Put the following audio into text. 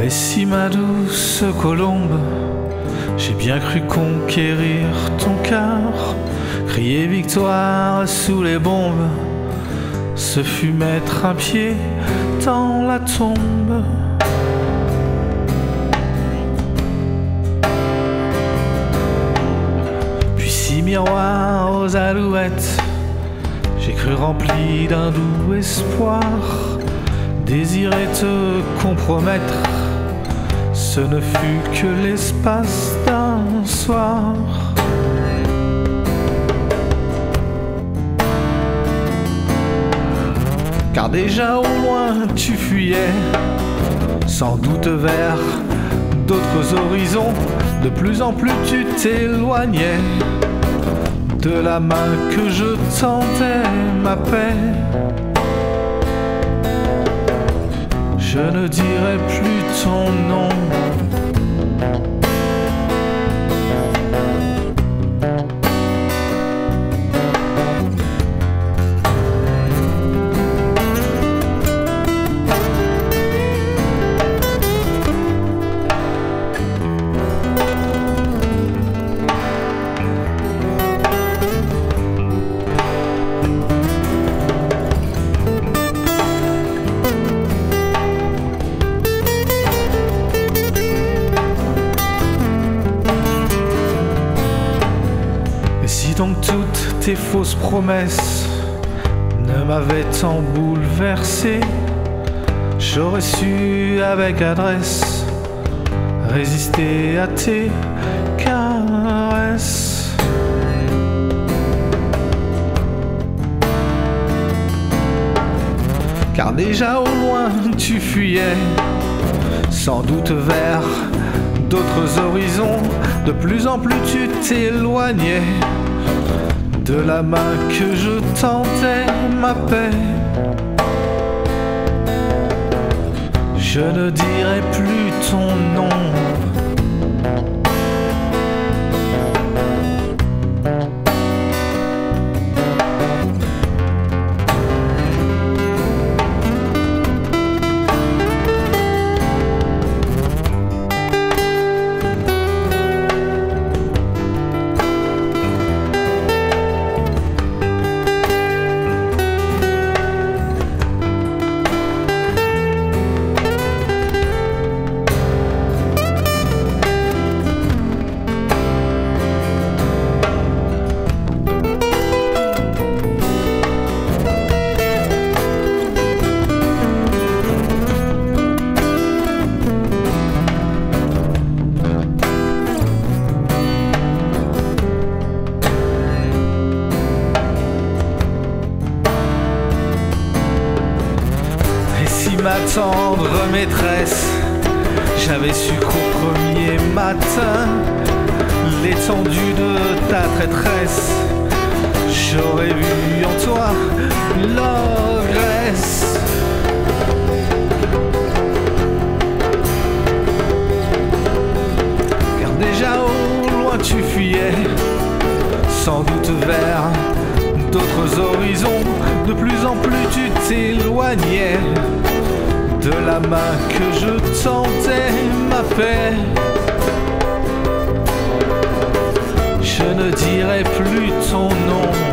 Et si ma douce colombe, j'ai bien cru conquérir ton cœur, crier victoire sous les bombes, ce fut mettre un pied dans la tombe. Puis si miroir aux alouettes, j'ai cru rempli d'un doux espoir, désirer te compromettre ce ne fut que l'espace d'un soir. Car déjà au loin tu fuyais, sans doute vers d'autres horizons. De plus en plus tu t'éloignais de la main que je tentais ma paix. Je ne dirai plus ton nom. Tes fausses promesses ne m'avaient tant bouleversé, j'aurais su avec adresse résister à tes caresses. Car déjà au loin tu fuyais, sans doute vers d'autres horizons, de plus en plus tu t'éloignais de la main que je tentais ma paix. Je ne dirai plus ton nom. Tendre maîtresse, j'avais su qu'au premier matin, l'étendue de ta traîtresse, j'aurais vu en toi l'ogresse. Car déjà au loin tu fuyais, sans doute vers d'autres horizons, de plus en plus tu t'éloignais de la main que je tentais ma paix. Je ne dirai plus ton nom